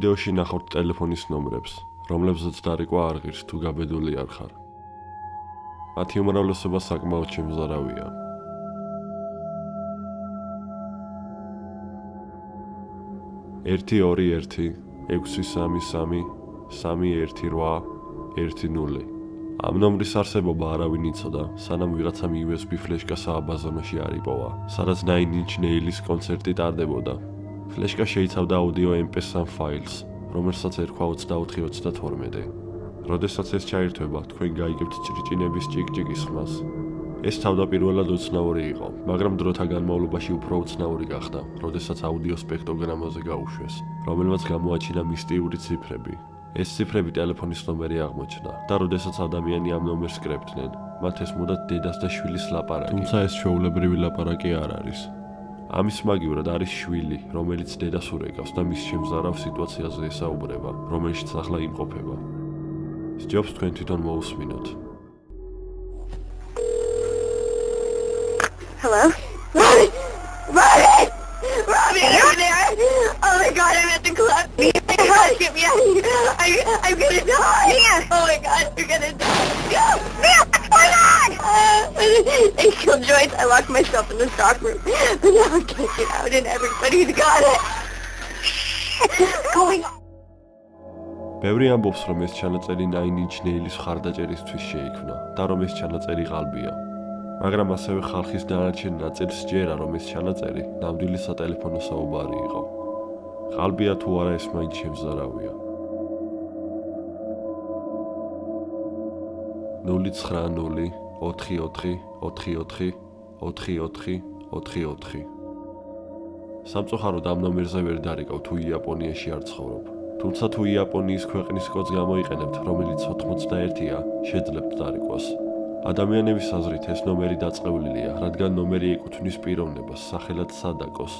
ვიდეოში ნახავთ ტელეფონის ნომრებს, რომლებზეც დარეკვა არ ღირს თუ გაბედული არ ხარ. მათი უმრავლესობა საკმაოდ შემზარავია. ერთი ორი ერთი 633 318 ამ ნომრის არსებობა არავინ იცოდა, სანამ ვიღაცამ USB ფლეშკას ააბაზონაში არ იპოვა, სადაც 9 inch nail-ის კონცერტი ტარდებოდა. ფლეშკა შეიცავდა აუდიო MP3 ფაილს, რომელსაც ერქვა 2432. როდესაც ეს ჩაირთვება, თქვენ გაიგებთ ჭრიჭინების ჭიკჭიკის ხმას. ეს თავდაპირველად უცნაური იყო, მაგრამ დროთა განმავლობაში უფრო უცნაური გახდა, როდესაც აუდიო სპექტროგრამაზე გაუშვეს, რომელმაც გამოაჩინა მისტიური ციფრები. ეს ციფრები ტელეფონის ნომერი აღმოჩნდა და როდესაც ადამიანი ამ ნომერს კრებდნენ, მათ ეს მუდად დედას და შვილის ლაპარაკი. თუმცა ეს ჩვეულებრივი ლაპარაკი არ არის. ამის მაგივრად არის შვილი, რომელიც დედას ურეკავს და მის შემზარავ სიტუაციაზე ესაუბრება, რომელშიც ახლა იმყოფება. სჯობს თქვენ თვითონ მოусმინოთ. Hello? Mommy! Mommy! Mommy, over there! Oh my god, I'm at the club! Get me out of here! I, I'm gonna die! Mia! Oh my god, you're gonna die! Mia! They killed Joyce. I locked myself in the stock room. But now I can't get out and everybody's got it. What's going on? ბევრი ამბობს, რომ ეს ჩანაწერი 9 inch nail-ის ხარდაჭერისთვის შეიქმნა და რომ ეს ჩანაწერი ყალბია. მაგრამ ასევე ხალხის დანარჩენ ნაწილს ჯერა, რომ ეს ჩანაწერი ნამდვილი სატელეფონო საუბარი იყო. ყალბია თუ არა ეს მაინც შემზარავია. 090 44 44 44 სამწუხაროდ ამ ნომერზე ვერ დარეკავ თუ იაპონიაში არ ცხოვრობ. თუმცა თუ იაპონიის ქვეყნის კოდს გამოიყენებთ, რომელიც 81-ია, შეძლებთ დარეკვას. ადამიანების აზრით ეს ნომერი დაწყევლილია, რადგან ნომერი ეკუთვნის პიროვნებას, სახელად სადაკოს.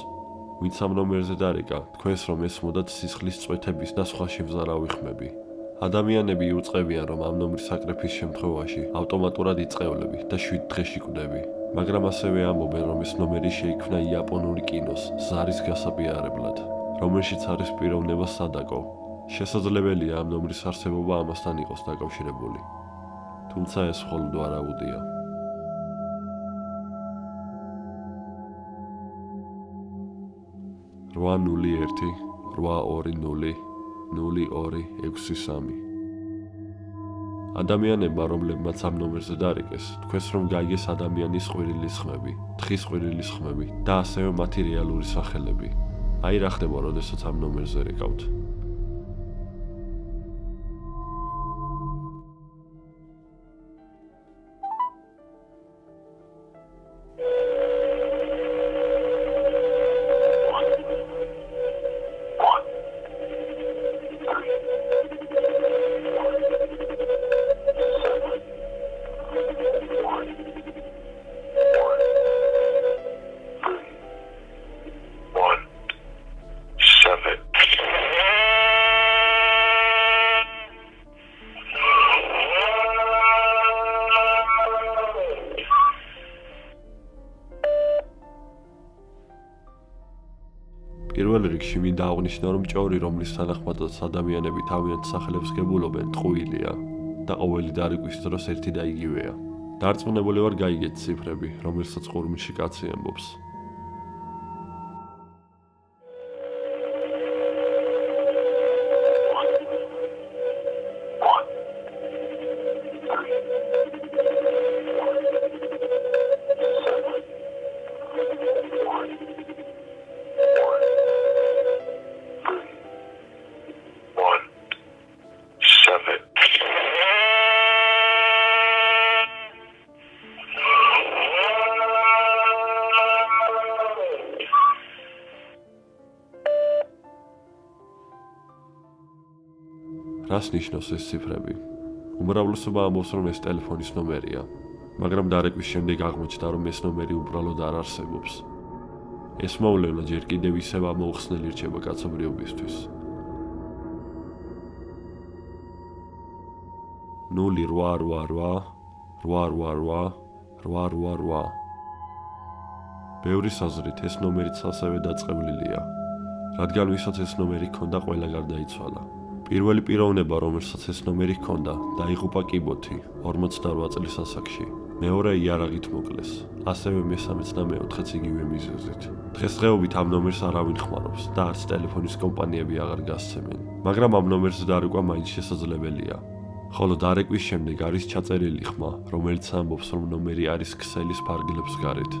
ვინც ამ ნომერზე დარეკა, თქვენს რომ ეს მოდად სისხლის წვეთების და სხვა შემზარავი ხმები. ადამიანები იუწყებიან, რომ ამ ნომრის საკრეფის შემთხვევაში ავტომატურად იწყევლები და 7 დღეში კვდები. მაგრამ ასევე ამბობენ, რომ ეს ნომერი შეიქმნა იაპონური კინოს ზარის გასაპირებლად, რომელშიც არის პიროვნება სადაკო. შესაძლებელია ამ ნომრის არსებობა ამასთან იყოს დაკავშირებული. თუმცა ეს მხოლოდ ვარაუდია. 801 820 0263 ადამიანებმა, რომლებმაც ამ ნომერზე დარიგეს, თქვენს რომ გაიგეს ადამიანის ყვირილის ხმები, თხის ყვირილის ხმები და ასევე მათი რეალური სახელები. აი რა ხდება, როდესაც ამ ნომერზე რეკავთ. პირველ რიგში მინდა აღნიშნო, რომ ჭორი, რომლის თანახმადაც ადამიანები თავიანთ სახლებს გებულობენ, ტყუილია და ყოველი დარიგვის დროს ერთი და იგივეა. დარწმუნებული ვარ, გაიგეთ ციფრები, რომელსაც ყურმში კაცი ამბობს. რას ნიშნავს ეს ციფრები? უმრავლესობა ამბობს, რომ ეს ტელეფონის ნომერია, მაგრამ დარეკვის შემდეგ აღმოჩნდა, რომ ეს ნომერი უბრალოდ არ არსებობს. ეს მოვლენა ჯერ კიდევ ისევ ამოხსნელი რჩება კაცობრიობისთვის. 0888 888 888 ბევრი საზრით ეს ნომერიც ასევე დაწყევლილია. რადგან ვისაც ეს ნომერი ჰქონდა, ყველა გარდაიცვალა. პირველი პიროვნება, რომელსაც ეს ნომერი ჰქონდა, დაიღუპა კიბოთი 48 წლის ასაკში. მეორე იარაღით მოკლეს. ასევე მესამეც და მეოთხეც იგივე მიზეზით. დღესდღეობით ამ ნომერს არავინ ხმარობს და არც ტელეფონის კომპანიები აღარ გასცემენ. მაგრამ ამ ნომერს დარეკვა მაინც შესაძლებელია. ხოლო დარეკვის შემდეგ არის ჩაწერილი ხმა, რომელიც ამბობს, რომ ნომერი არის ქსელის ფარგლებს გარეთ.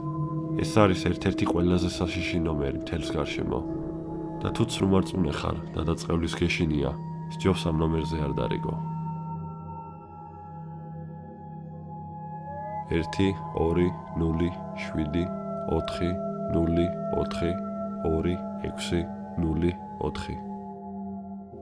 ეს არის ერთ-ერთი ყველაზე საშიში ნომერი მთელს გარშემო. და თუ ცრუმარწმუნე ხარ და დაწყევლის გეშინია, სჯობს ამ ნომერზე არ დარეკო. 1 2 0 7 4 0 4 2 6 0 4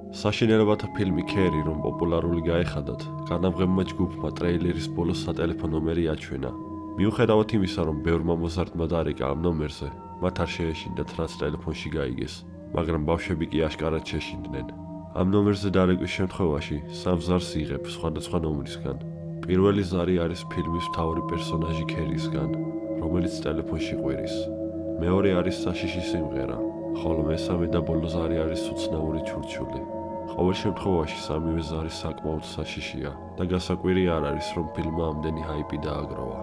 საშინელებათა ფილმი ქერი რომ პოპულარული გაეხადათ, განამღებმა ჯგუფმა ტრეილერის ბოლოს სატელეფონო ნომერი აჩვენა. მიუხედავად იმისა, რომ ბევრმა მოზარდმა დარეკა ამ ნომერზე, მათ არ შეეშინდათ რაც ტელეფონში გაიგეს, მაგრამ ბავშვები კი აშკარად შეშინდნენ. ამ ნომერზე დარეკვის შემთხვევაში სამზარს იღებ სხვადასხვა ნომრისგან. პირველი ზარი არის ფილმის მთავარი პერსონაჟი ქერისგან, რომელიც ტელეფონში ყვირის. მეორე არის საშიში სიმღერა, ხოლო მესამე და ბოლო ზარი არის უცნაური ჩურჩული. ყოველ შემთხვევაში სამივე ზარი საკმაოდ საშიშია და გასაკვირი არ არის რომ ფილმმა ამდენი ჰაიპი დააგროვა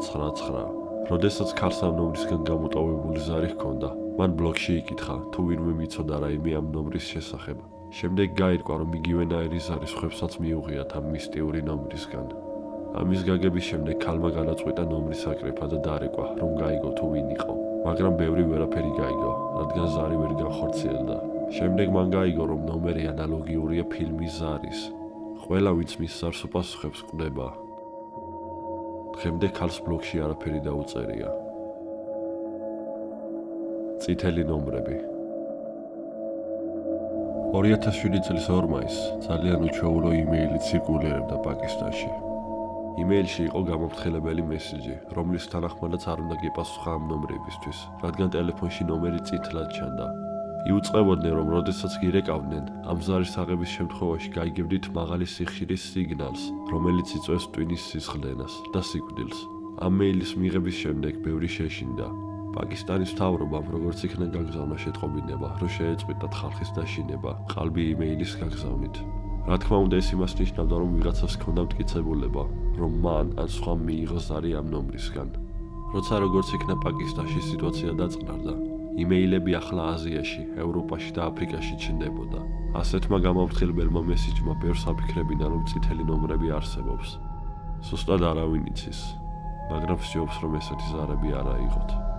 999999999 როდესაც ქარს ამ ნომრისგან გამოტოვებული ზარი ჰქონდა მან ბლოგში იკითხა თუ ვინმე მიცოდა რაიმე ამ ნომრის შესახებ შემდეგ გაირკვა რომ იგივენაირი ზარი სხვებსაც მიუღიათ ამ მისტიური ნომრისგან ამის გაგების შემდეგ ქალმა განაწყვეტა ნომრის აკრეფა და დაარეკვა, რომ გაიგო თუ ვინ იყო. მაგრამ ბევრი ვერაფერი გაიგო, რადგან ზარი ვერ განხორციელდა. შემდეგ მან გაიგო, რომ ნომერი ანალოგიურია ფილმის ზარის. ყველა ვინც მის ზარს უპასუხებს, კვდება. დღემდე ქალს ბლოგში არაფერი დაუწერია. წითელი ნომრები 2007 წლის 2 მაისს ძალიან უჩვეულო იმეილი ცირკულირებდა პაკისტანში. იმეილში იყო გამოფრთხილებელი მესიჯი, რომლის თანახმადაც არ უნდა გიპასუხა ამ ნომრებისთვის, რადგან ტელეფონში ნომერი წითლად ჩანდა. იუწყებოდნენ, რომ როდესაც გირეკავდნენ, ამ ზარის აღების შემთხვევაში გაიგებდით მაღალი სიხშირის სიგნალს, რომელიც იწვევს ტვინის სისხლდენას და სიკვდილს. ამ მეილის მიღების შემდეგ ბევრი შეშინდა. პაკისტანის მთავრობამ როგორც იქნა გაგზავნა შეტყობინება, რომ შეეწყვიტათ ხალხის დაშინება, ყალბი იმეილის გაგზავნით. რა თქმა უნდა ეს იმას ნიშნავდა რომ ვიღაცას ჰქონდა მტკიცებულება რომ მან ან სხვა მიიღოს არი ამ ნომრისგან როცა როგორც იქნა პაკისტანში სიტუაცია დაწყნარდა იმეილები ახლა აზიაში ევროპაში და აფრიკაში ჩნდებოდა. ასეთმა გამოფრთხილებელმა მესიჯმა ბევრს აფიქრებინა რომ წითელი ნომრები არსებობს. სუსტად არავინ იცის მაგრამ ვსჯობს რომ ესეთი ზარები არ აიღოთ